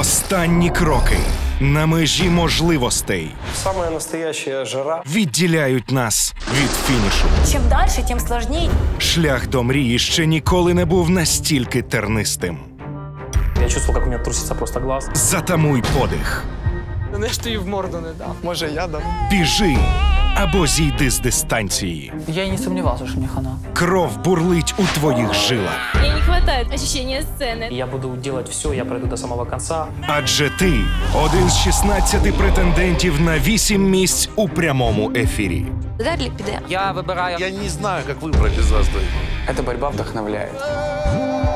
Останні кроки на межі можливостей Самая настоящая жара. відділяють нас від фінішу. Чем дальше, тем сложнее. Шлях до мрії ще ніколи не був настільки тернистим. Я чувствовал, как у меня трусится просто глаз. Затамуй подих, Не ж ти в морду не дав. Може, я дам. біжи або зійди з дистанції. Я и не сомневался, что мне хана. Кров бурлить у твоїх жилах, Мне не хватает ощущения сцены. Я буду делать все, я пройду до самого конца. адже ти один з 16 претендентів на 8 місць у прямому ефірі. Дарлі піде. Я выбираю. Я не знаю, как выбрать из вас двоих. Эта борьба вдохновляет.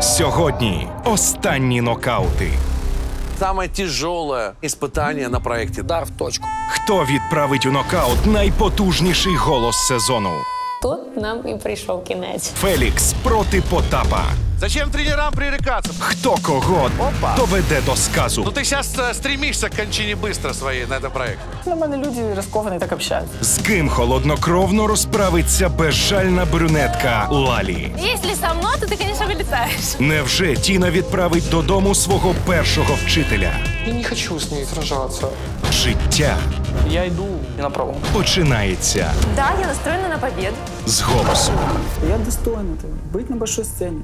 Сьогодні останні нокаути. Самое тяжеле іспитання на проєкті. Дар в точку. Хто відправить у нокаут найпотужніший голос сезону? Тут нам і прийшов кінець. Фелікс проти Потапа. Зачем тренерам пререкаться? Хто кого Опа. доведе до Ну сказу? ты сейчас стремишься к кончине быстро своей на этом проекте. Нормально люди раскованные так общаются. З ким холоднокровно розправиться безжальна брюнетка Лалі? Якщо со мною, то ти, звісно, вилітаєш. Невже Тіна відправить додому свого першого вчителя? Я не хочу с ней сражаться. Життя Я иду на пробу. починається Да, я настроєна на победу. з голосу. Я достоин этого, быть на большой сцене.